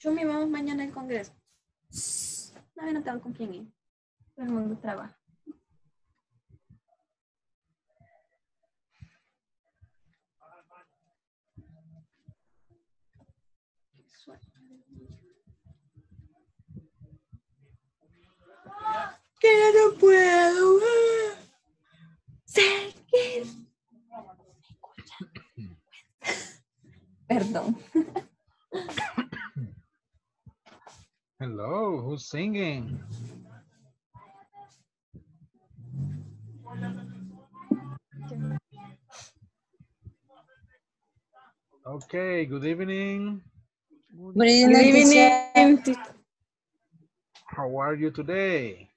Shumi, vamos mañana al congreso. No, no tengo con quién ir. Todo el mundo trabaja. Que no puedo seguir. Perdón. Hello, who's singing? Okay, good evening. Good evening, teacher. How are you today?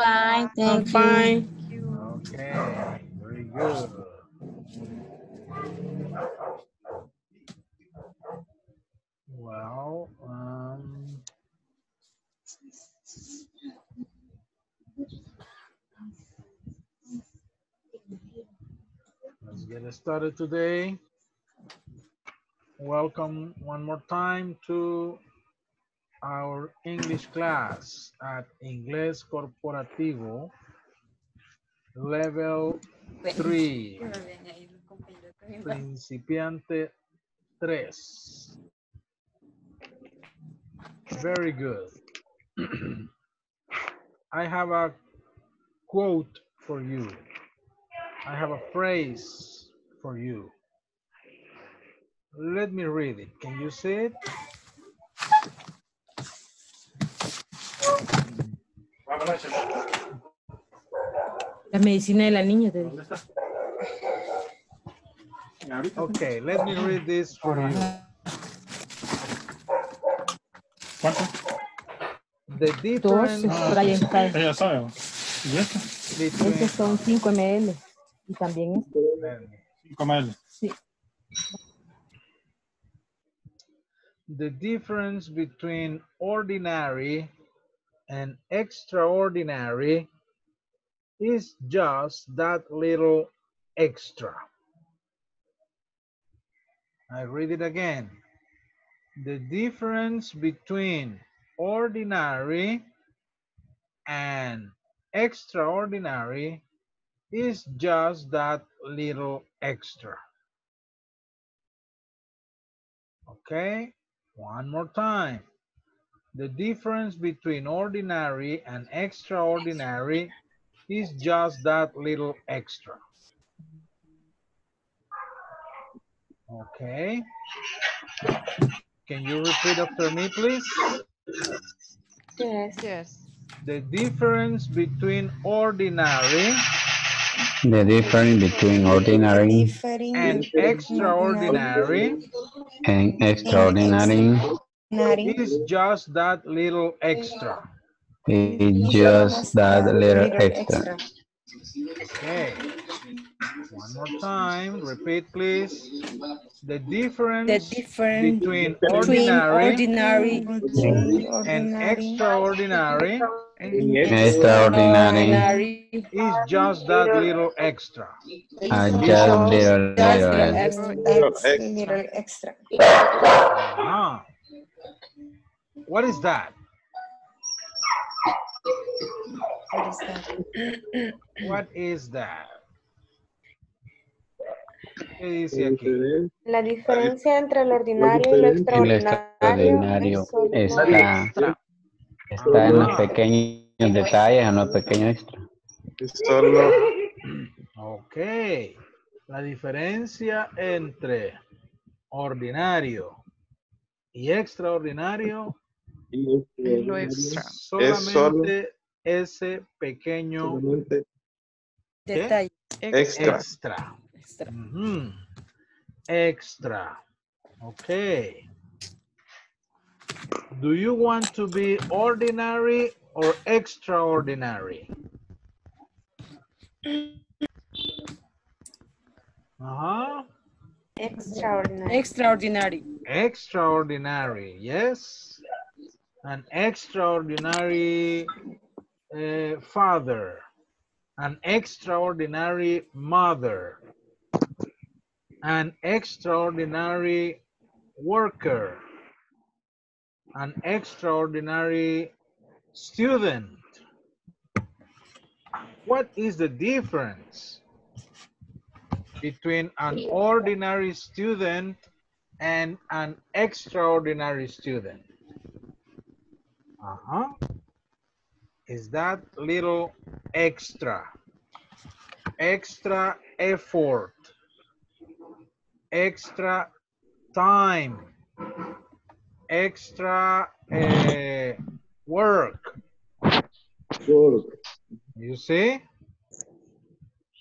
Fine, thank I'm you. fine. Okay, very good. Get started today. Welcome one more time to our English class at Inglés Corporativo, level 3. Qué bien ahí los compañeros que me Principiante 3. Very good. I have a quote for you. I have a phrase for you. Let me read it. Can you see it? La medicina de la niña, te digo. Okay, let me read this for you. ¿Cuánto? The Dos, difference. Ella sabe. ¿Y esto? between Estos son 5 ml. Y también este. 5 ml. Sí. the difference between ordinary and extraordinary is just that little extra. I read it again. The difference between ordinary and extraordinary is just that little extra. Okay, one more time. The difference between ordinary and extraordinary is just that little extra. Okay. Can you repeat after me, please? Yes. Yes. The difference between ordinary The difference between ordinary and extraordinary and extraordinary is just that little extra. It's just that little extra. Okay. One more time. Repeat, please. The difference, The difference between between ordinary, ordinary and extraordinary Extraordinary is just that little extra. are just little, Just little. little extra. extra. Ah. What is that? What is that? What is that? ¿Qué dice aquí? La diferencia entre lo ordinario y lo El extraordinario extraordinario es solo está, está en los pequeños detalles, en los pequeños extras. Ok. La diferencia entre ordinario y extraordinario Es lo extra. solamente ese pequeño ¿qué? Detalle. Extra. extra. Extra. Ujú. Extra. Okay. Do you want to be ordinary or extraordinary? Uh-huh. extraordinario. Extraordinary. Extraordinary, yes. An extraordinary uh, father. An extraordinary mother. An extraordinary worker. an extraordinary student. What is the difference between an ordinary student and an extraordinary student? Uh-huh. Is that little extra? Extra effort, extra time, extra eh, work. Work. You see?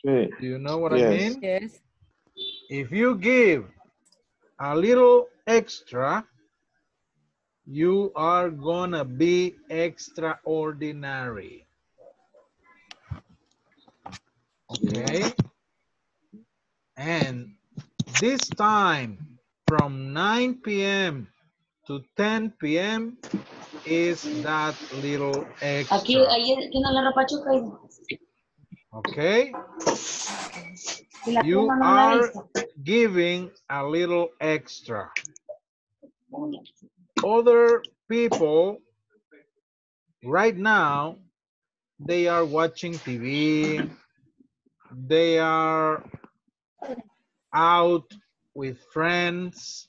Sí. Do you know what I mean? Yes. If you give a little extra, you are gonna be extraordinary. Okay? And this time from 9 p.m. to 10 p.m. is that little extra. Aquí, ahí tiene la ropa chuca Okay? You pluma no la he are giving a little extra. Other people right now, they are watching TV, they are out with friends,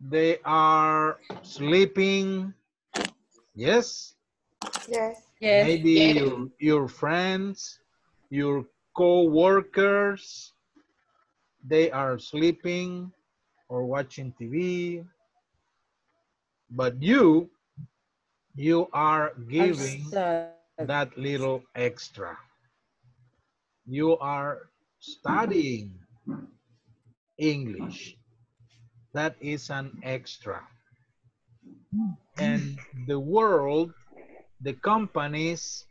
they are sleeping. Yes, Yes. Yes. maybe your, your friends, your co-workers, they are sleeping or watching TV. But you, you are giving that little extra. You are studying English. That is an extra. And the world, the companies,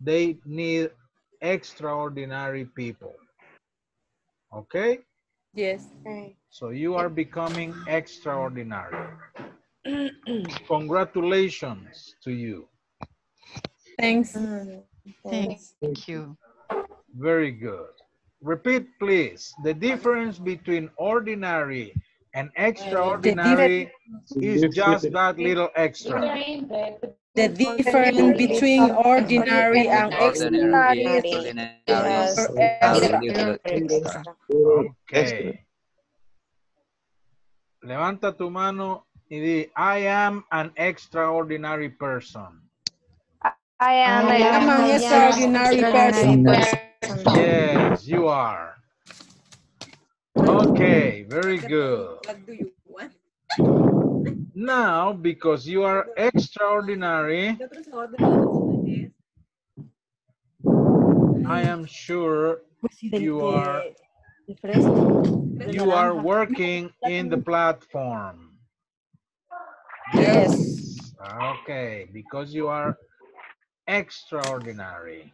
they need extraordinary people. Okay? Yes. So you are becoming extraordinary. Congratulations to you. Mm, thanks. Thanks. Thank you. Very good. Repeat, please. The difference between ordinary and extraordinary is just that little extra. The difference between ordinary and extraordinary. Yes. Or Extra. Okay. Levanta tu mano y di, I am an extraordinary person. I am I am an extraordinary person. Yes, you are. Okay, very good. What do you want? Now, because you are extraordinary, ¿Qué otro sabor de helado es? I am sure you are you are working in the platform. Yes. Okay, because you are extraordinary.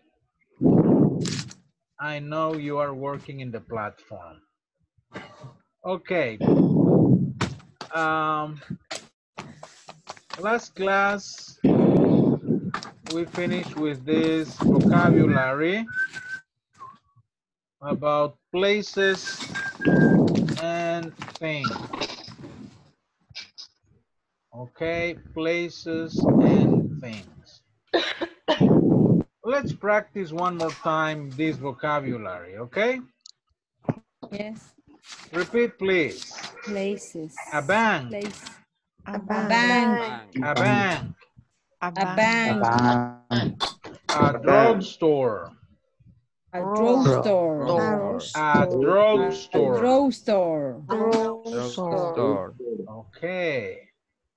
I know you are working in the platform. Okay. Um, last class, we finished with this vocabulary about places and things. Okay, places and things. Let's practice one more time this vocabulary, okay? Yes. Repeat, please. Places. A bank, Place. A bank. A bank. a bank, A bank. a drugstore, A drugstore. a drugstore. A drugstore. Okay.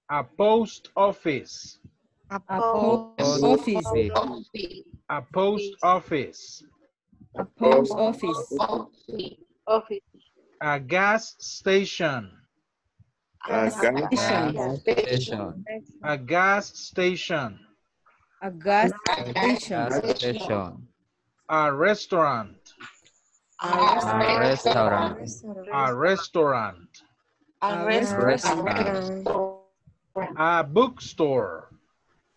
A post office, A post office. a post office, A post office. Office. a gas station, Station. a gas station, A gas station. a restaurant, A restaurant. a restaurant, A restaurant. a bookstore,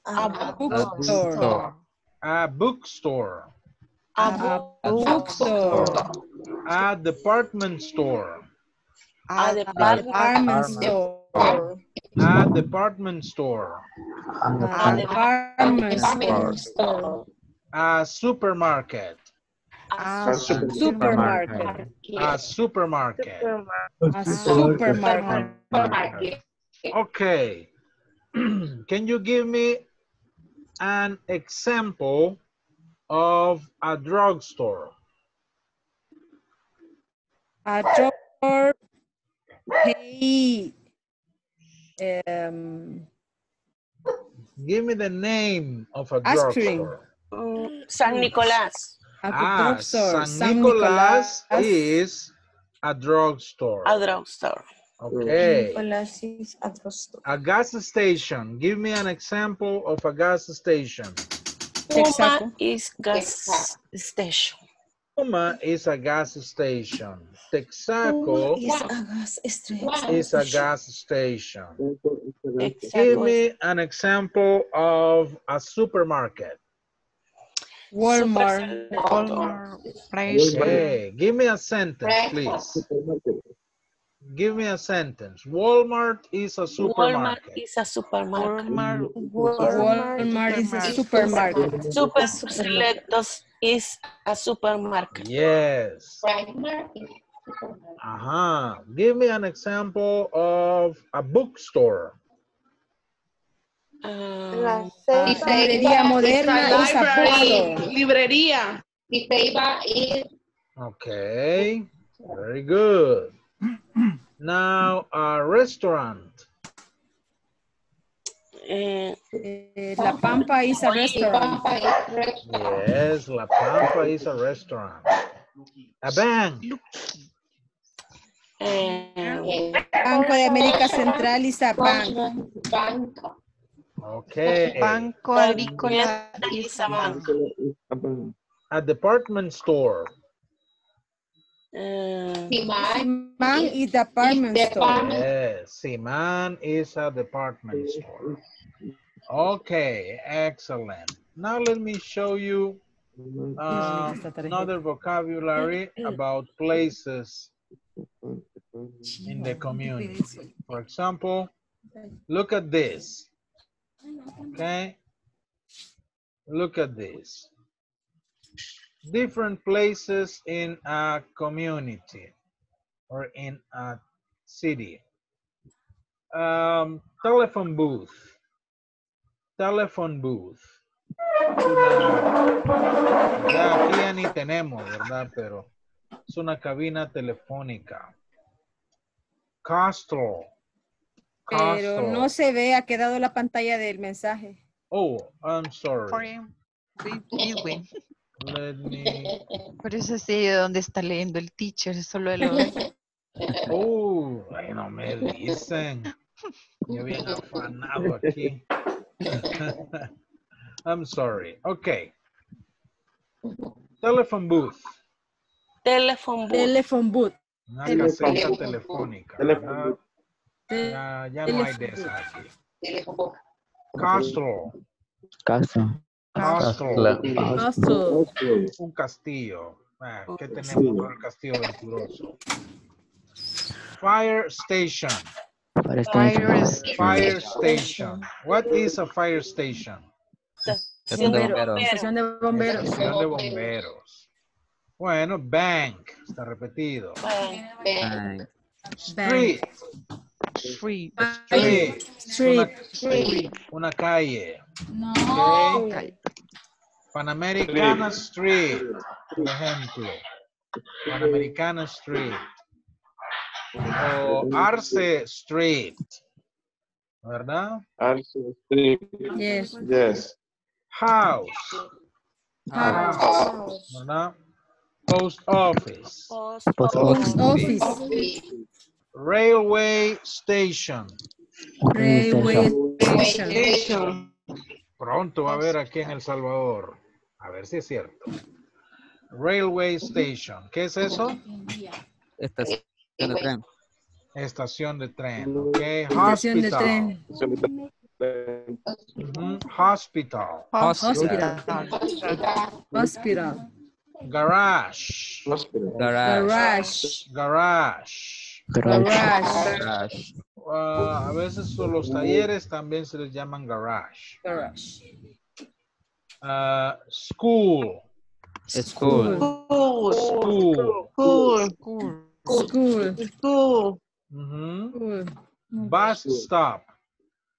A bookstore. a bookstore, A bookstore. a department store, A Department store. A department store. A department store. Store. A supermarket. A supermarket. A supermarket. A supermarket. Supermarket. Okay. Can you give me an example of a drugstore? A doctor pay um, Give me the name of a Ice cream. San Nicolás. a Ah, drugstore. San Nicolas is a drugstore. A drugstore. Okay. A gas station. Give me an example of a gas station. Puma Texaco. is gas station. Puma is a gas station. Texaco Is a gas station. is a gas station. Give me an example of a supermarket. Walmart. Walmart, price, Okay, give me a sentence, please. Give me a sentence. Walmart is a supermarket. Walmart is a supermarket. Walmart, Walmart is a supermarket. Super Selectos is a supermarket. Yes. PriceSmart is supermarket. Uh-huh. Give me an example of a bookstore. Ah, Librería moderna is a bookstore. librería. The paper is Okay, very good. Now, a restaurant. Eh, Eh, La Pampa is a restaurant. Pampa is restaurant. Yes, La Pampa is a restaurant. A bank. eh, Banco de América Central is a bank. Bank. Okay. Banco Agrícola is is a a bank. bank. A department store. Eh, Siman Man is department store. department. Yes, Siman is a department store. Okay, excellent. Now let me show you uh, another vocabulary about places in the community. For example, look at this. Okay? Look at this. Different places in a community or in a city. Um, telephone booth. Telephone booth. Una- ya aquí ya ni tenemos, ¿verdad? Pero es una cabina telefónica. Castle. Pero Castle. no se ve, ha quedado la pantalla del mensaje. Oh, I'm sorry. Let me. Por eso sí, de dónde está leyendo el teacher, solo lo. Oh, ay, no me dicen. Yo bien afanado aquí. I'm sorry. Okay. Telephone booth. telephone booth. Telephone booth. Una caseta telefónica. ¿verdad? Ya, ya no hay de esas aquí. Teléfono. Castle. Casa. Castle. Castle. Un castillo. Ah, ¿Qué tenemos con el castillo venturoso? Fire station. Fire Fire station. What is a fire station? Estación de Bombero. bomberos. Estación de bomberos. Estación de bomberos. Bueno, bank. Está repetido. Bueno, Street. Free. Street. Street. Una, una calle. Ok. Panamericana Street, por ejemplo. Panamericana Street. O Arce Street. ¿Verdad? Arce Street. Yes. Yes. House. House. ¿Verdad? Post office. post Post office. Post office. Railway station. Railway station. Pronto va a haber aquí en El Salvador. A ver si es cierto. Railway station. ¿Qué es eso? Estación de tren. Estación de tren. Ok. Estación de Hospital. Hospital. Hospital. Hospital. Garage. Garage. Garage. Garage. Garage. Garage. ah, a veces los talleres también se les llaman garage. Garage. Ah, school. School. School. School. School. School. School. Ujú. School. Bus stop.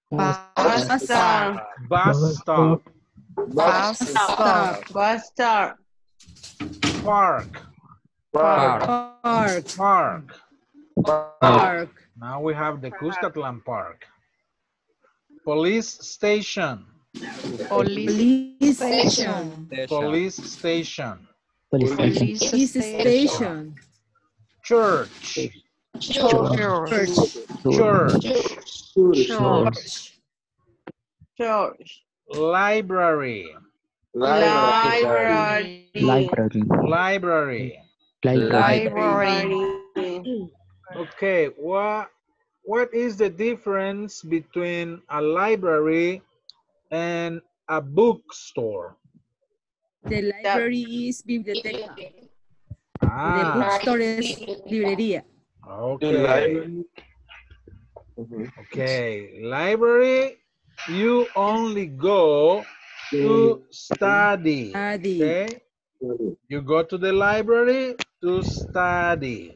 Bus stop. Bus stop. Bus stop. Bus stop. Park. Park. Park. Park. Park. Now we have the Cuscatlan Park. Police station. Police Police station. Police station. Police Police station. Church. Church. Church. Church. Church. Library. Library. Library. Library. Library. Okay, what what is the difference between a library and a bookstore? The library is biblioteca. The Ah, bookstore is librería. okay. Okay, library, you only go to study. Study. Okay, you go to the library to study.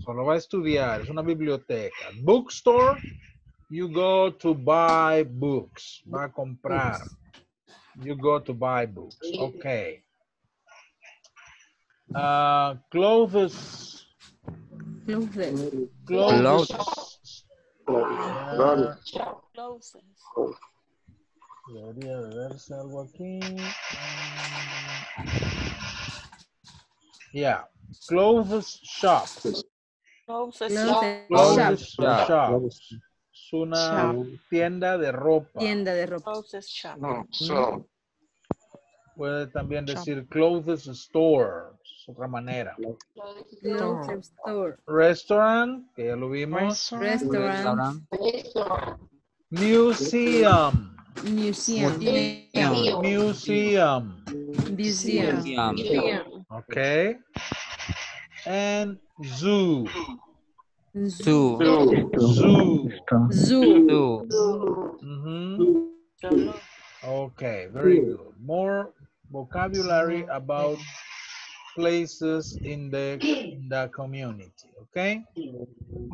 Solo va a estudiar, es una biblioteca. Bookstore, you go to buy books. Va a comprar. You go to buy books. Okay. Uh, clothes. Clothes. Clothes. Clothes. Uh, debería de verse algo aquí. Yeah. Clothes shop. Clothes Clothes Clothes shop. shop. Una tienda de ropa. Tienda de ropa. Clothes shop. Puede también decir clothes store. Es otra manera. Clothes store. Restaurant, que ya lo vimos. Restaurant. Restaurant. Museum. Museum. Museum. Museum. Museum. Okay. And zoo. Zoo. Zoo. Zoo. Zoo. Mhm. Okay, very good. More vocabulary about places in the in the community. Okay.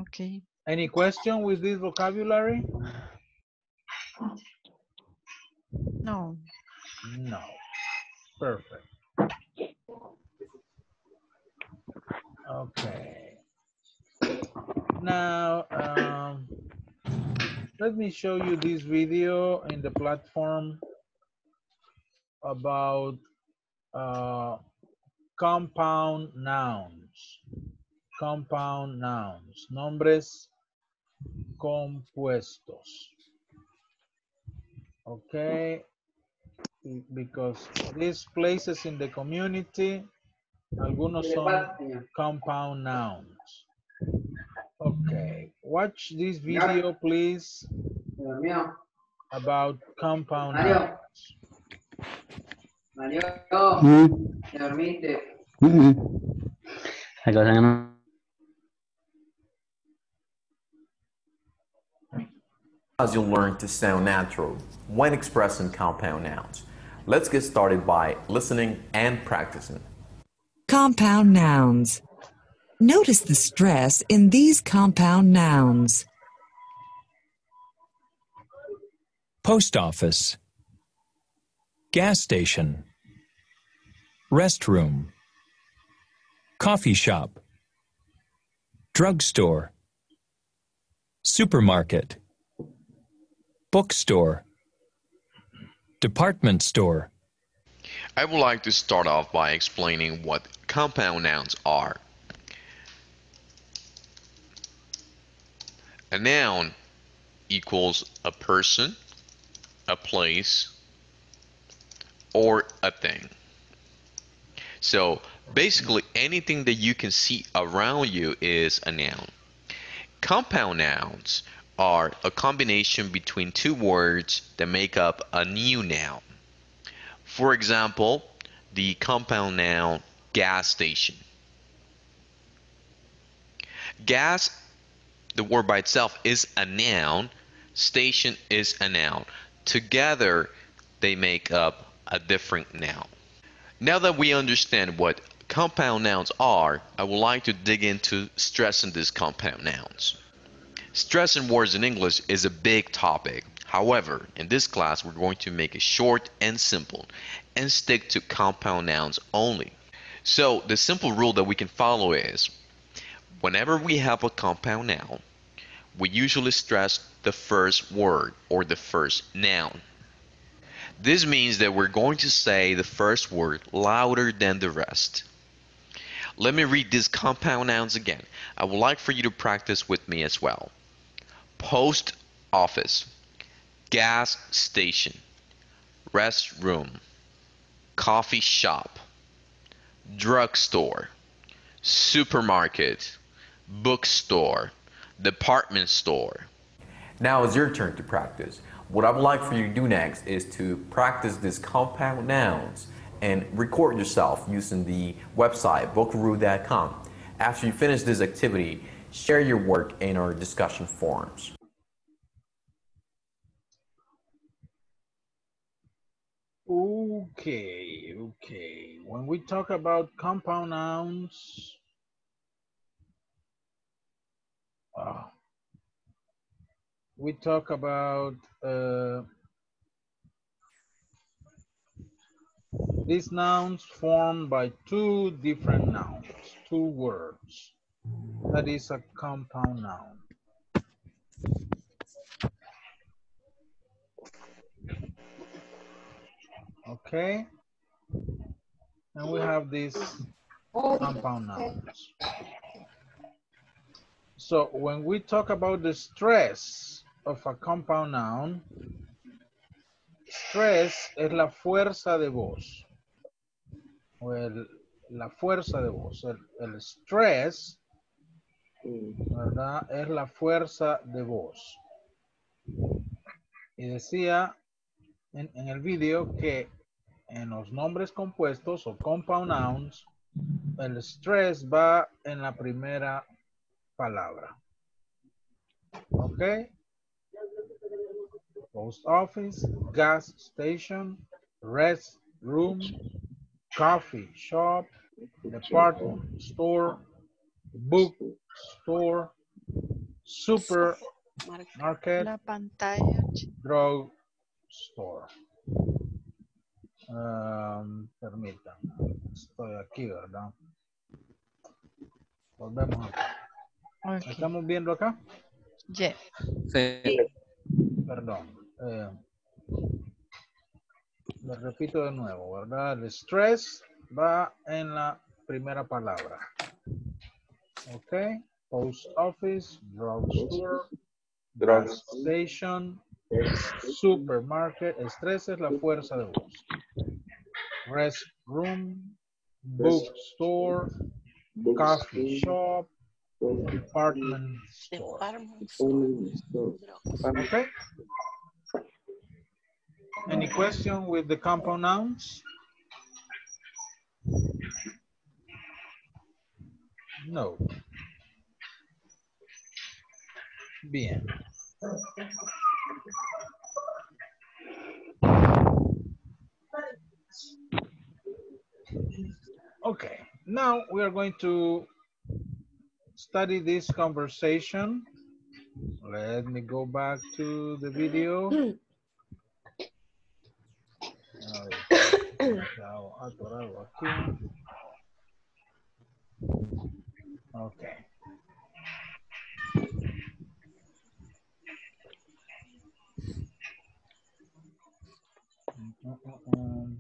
Okay. Any question with this vocabulary? No. No. Perfect. Okay. Now, um, let me show you this video in the platform about uh, compound nouns. Compound nouns. Nombres compuestos. Okay, because these places in the community, algunos son compound nouns. Okay, watch this video, please, about compound nouns. La cosa que no- As you'll learn to sound natural when expressing compound nouns. Let's get started by listening and practicing. Compound nouns. Notice the stress in these compound nouns. Post office. Gas station. Restroom. Coffee shop. Drugstore. Supermarket. Bookstore. Department store. I would like to start off by explaining what compound nouns are. A noun equals a person, a place, or a thing. So basically anything that you can see around you is a noun. Compound nouns are a combination between two words that make up a new noun. For example, the compound noun gas station. Gas the word by itself is a noun, station is a noun. Together, they make up a different noun. Now that we understand what compound nouns are, I would like to dig into stressing these compound nouns. Stressing words in English is a big topic. However, in this class, we're going to make it short and simple and stick to compound nouns only. So the simple rule that we can follow is whenever we have a compound noun, we usually stress the first word or the first noun. This means that we're going to say the first word louder than the rest. Let me read these compound nouns again. I would like for you to practice with me as well. Post office, gas station, restroom, coffee shop, drugstore, supermarket, bookstore, department store. Now it's your turn to practice. What I would like for you to do next is to practice these compound nouns and record yourself using the website vocabulary.com. After you finish this activity, share your work in our discussion forums. Okay, okay. When we talk about compound nouns, uh, we talk about uh, these nouns formed by two different nouns, two words. That is a compound noun. Okay. And we have these compound nouns. So when we talk about the stress of a compound noun, stress es la fuerza de voz. O el, la fuerza de voz. El, el stress, ¿verdad? Es la fuerza de voz. Y decía en, en el vídeo que en los nombres compuestos o compound nouns, el stress va en la primera palabra. ¿Ok? Post office, gas station, rest room, coffee shop, department store, book store, supermarket, La pantalla. drug store. Um, permítanme, estoy aquí, ¿verdad? Volvemos acá. ¿Estamos viendo acá? Yes. Perdón. eh, lo repito de nuevo, ¿verdad? El stress va en la primera palabra. Ok. Post office, drugstore, gas station, supermarket. Stress es la fuerza de voz. Restroom, bookstore, coffee shop, department store. Okay. Any question with the compound nouns? No. Bien. Okay, now we are going to study this conversation. Let me go back to the video. Okay. Mm, mm,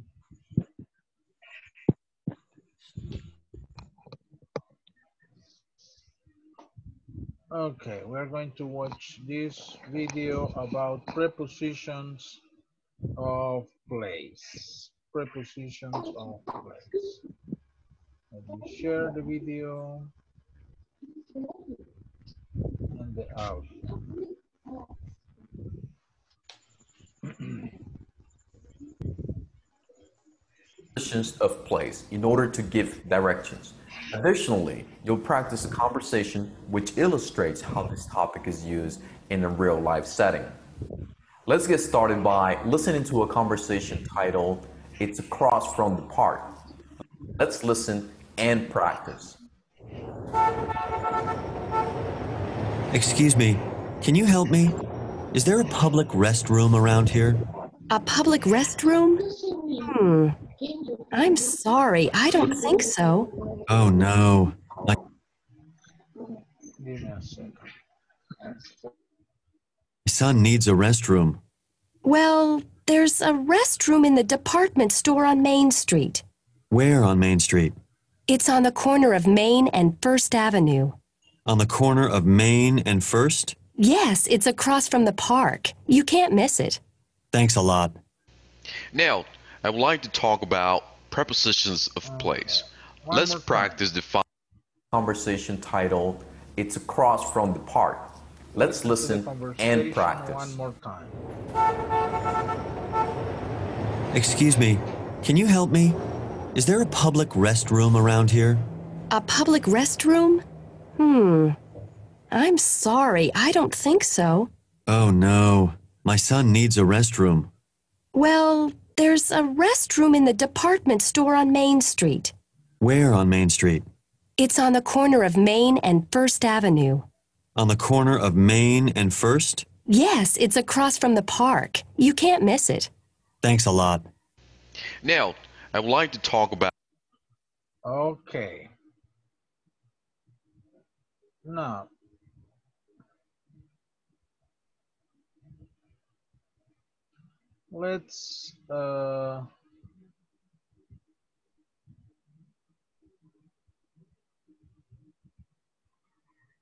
Okay, we're going to watch this video about prepositions of place. Prepositions of place. Let me share the video and the audio. Positions of place in order to give directions. Additionally, you'll practice a conversation which illustrates how this topic is used in a real life setting. Let's get started by listening to a conversation titled It's Across from the Park. Let's listen and practice. Excuse me, can you help me? Is there a public restroom around here? A public restroom? Hmm. I'm sorry, I don't think so. Oh no. My, Give me a second. my son needs a restroom. Well, there's a restroom in the department store on Main Street. Where on Main Street? It's on the corner of Main and First Avenue. On the corner of Main and First? Yes, it's across from the park. You can't miss it. Thanks a lot. Now, I would like to talk about prepositions of place. One Let's practice the fi- Conversation titled It's Across from the Park. Let's listen and practice. One more time. Excuse me, can you help me? Is there a public restroom around here? A public restroom? Hmm. I'm sorry, I don't think so. Oh no. My son needs a restroom. Well, there's a restroom in the department store on Main Street. Where on Main Street? It's on the corner of Main and First Avenue. On the corner of Main and First? Yes, it's across from the park. You can't miss it. Thanks a lot. Now, I would like to talk about Okay. Now, let's uh,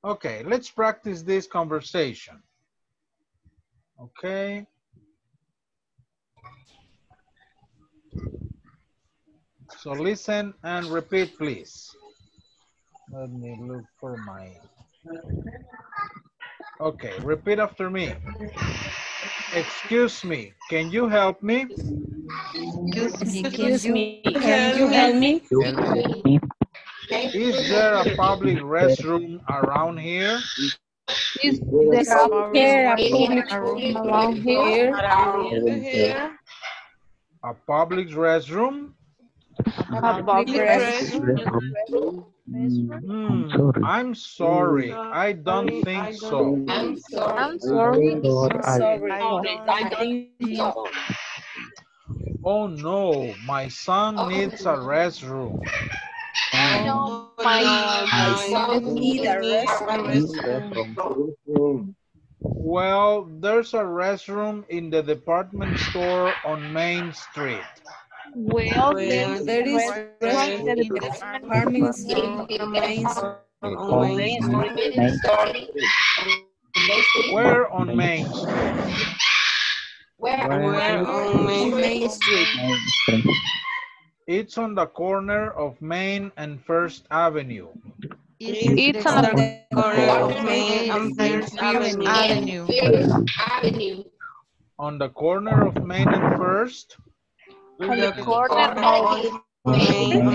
okay, let's practice this conversation. Okay. So listen and repeat, please. Let me look for my. Okay, repeat after me. Excuse me, can you help me? Excuse me, Can you help me? Is there a public restroom around here? Is there a public restroom around here? A public restroom? A public restroom? Hmm, I'm sorry, I don't think so. I'm sorry. I'm sorry. I don't know. Oh no, my son needs a restroom. Oh my, my son need a restroom. Well, there's a restroom in the department store on Main Street. Well, there there is restroom in the department store on Main Street. Where on Main Street? Where on Main Street? It's on the corner of Main and First Avenue. It's on the corner of Main and First Avenue. On the corner of Main and First? On the corner of Main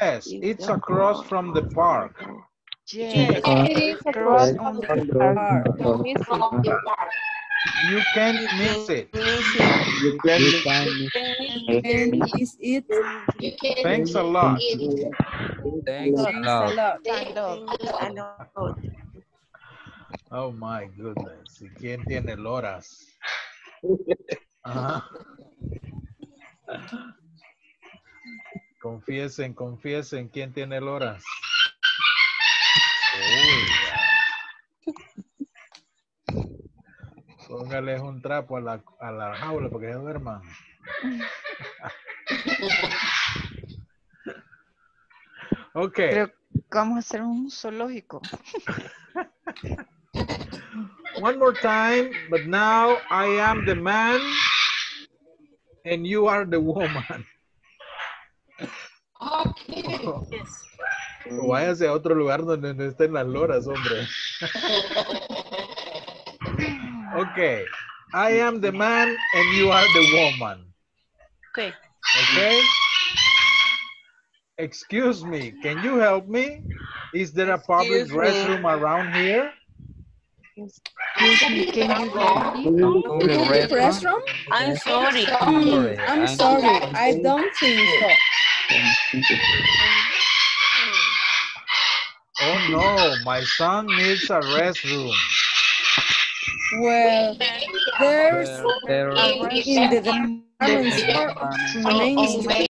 Yes, it's across from the park. Yes, it is across on the park. You can't miss it. You can And is it? Thanks a lot. Thanks a Thanks lot. a lot. Oh my goodness. ¿Y quién tiene loras? Ajá. Confiesen, confiesen, ¿quién tiene loras? Ya. Póngales un trapo a la, a la jaula porque se duerman. Okay. Pero vamos a hacer un zoológico. One more time, but now I am the man and you are the woman. O váyase a otro lugar donde no estén las loras, hombre. Okay. I am the man and you are the woman. Okay. Okay? Excuse me, can you help me? Is there a public Excuse me. restroom around here? Excuse me, can you help me? Public restroom? I'm sorry. Hmm, I'm sorry, I don't think so. Oh no, my son needs a restroom. Well, there's There in the department store main street.